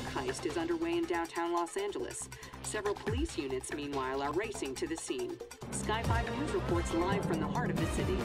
drug heist is underway in downtown Los Angeles. Several police units, meanwhile, are racing to the scene. Sky 5 News reports live from the heart of the city.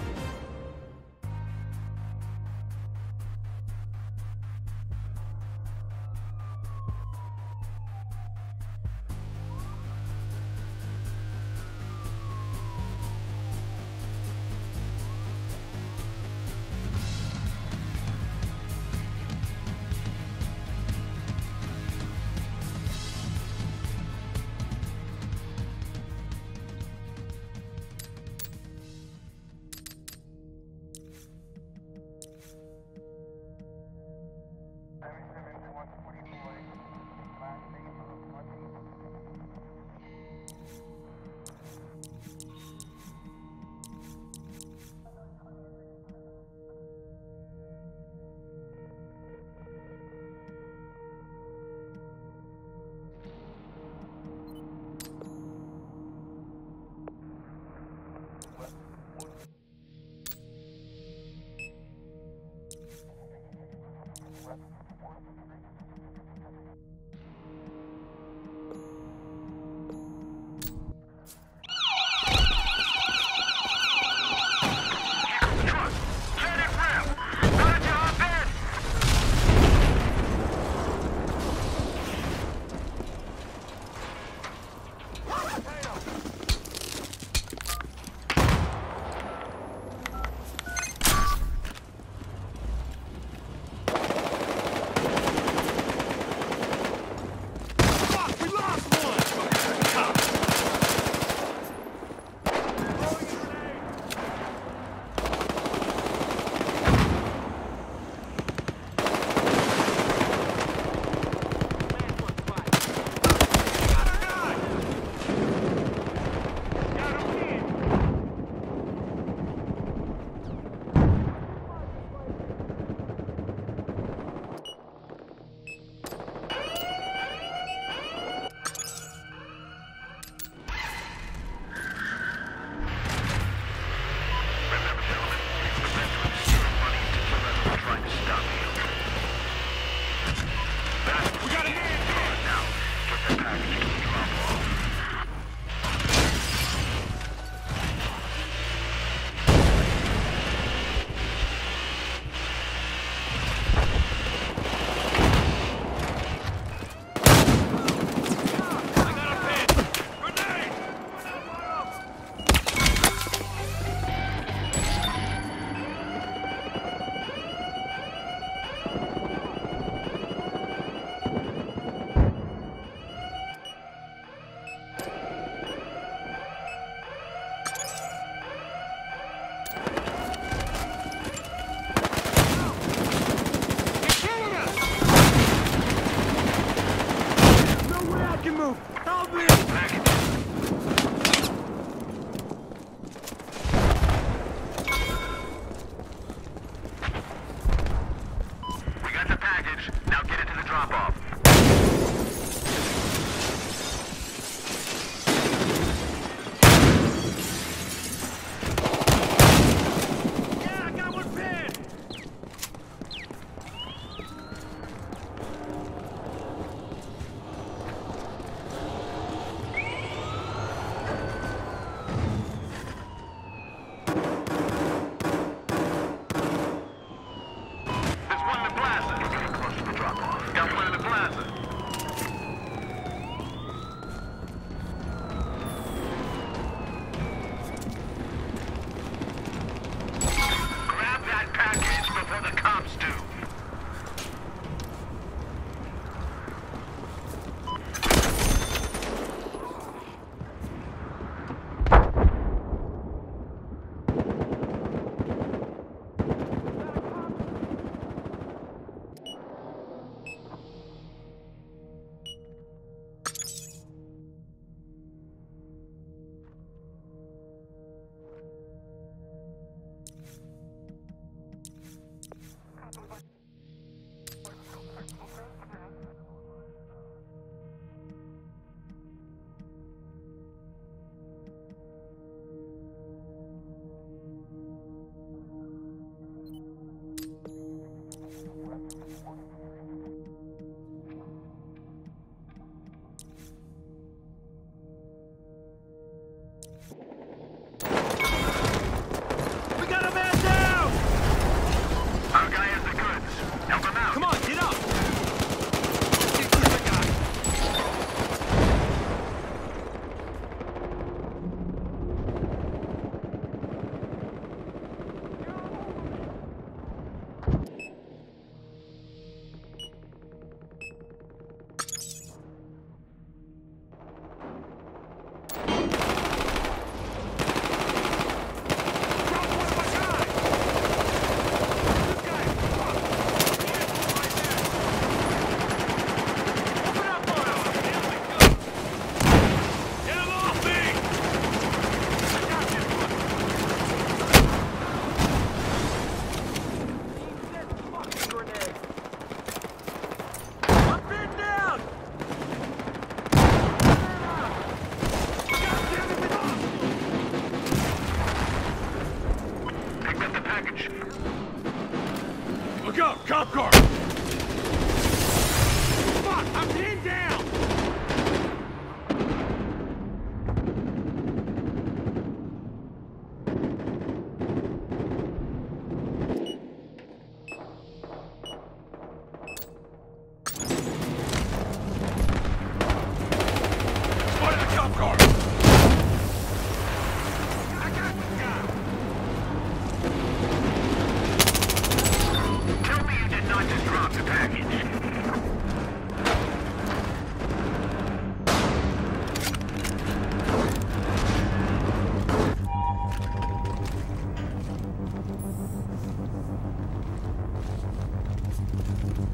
back.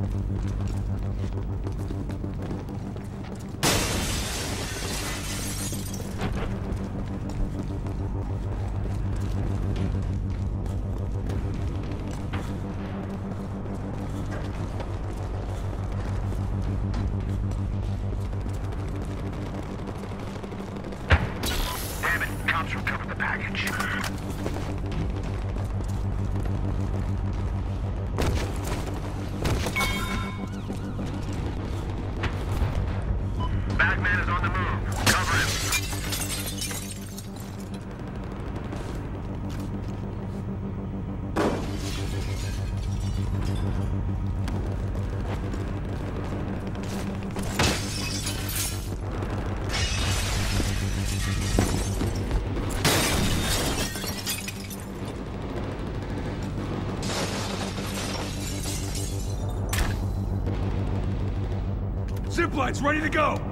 Damn it, cops recovered the package. Zip line's ready to go!